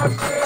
Rock.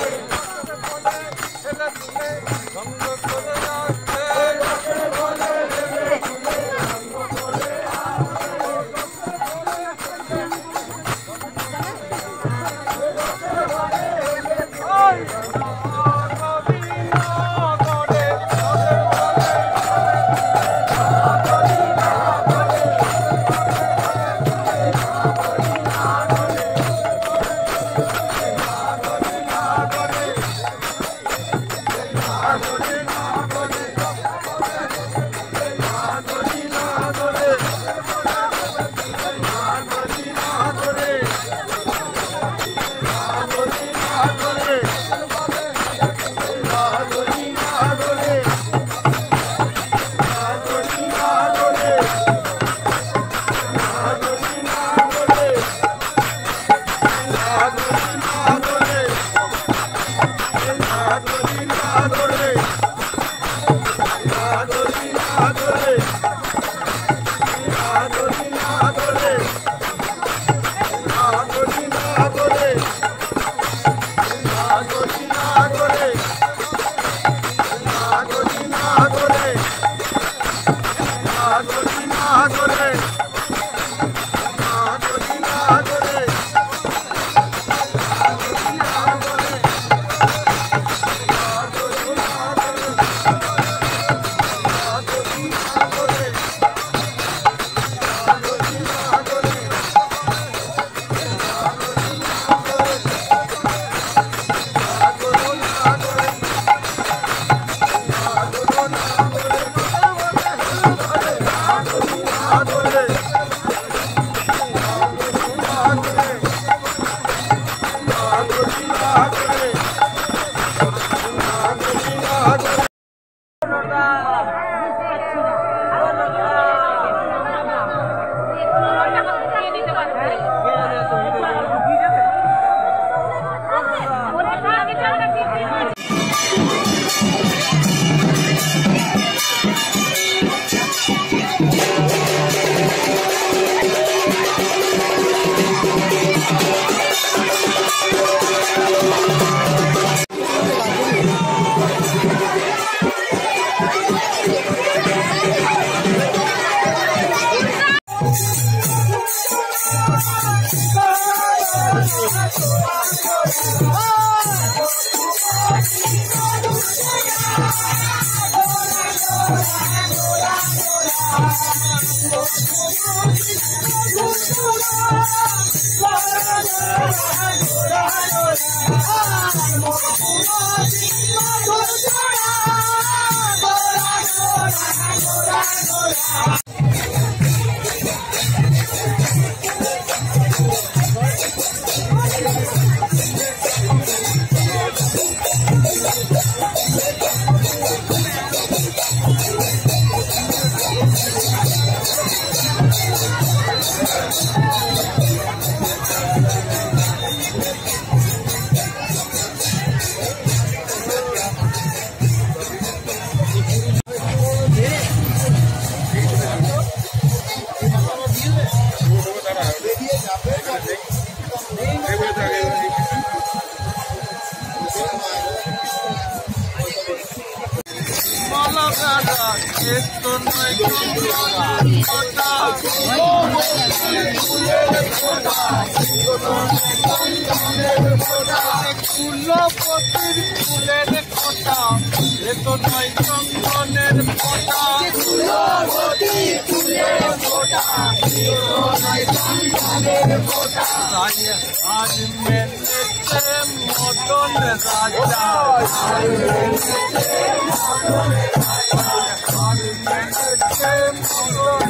Yes. Oh! ফুলের ফোটা এ তো নয় চন্দনের ফোটা ফুলপতি ফুলের ফোটা তাই আজ মেলেছে মদন রাজা আজ মেলেছে মদন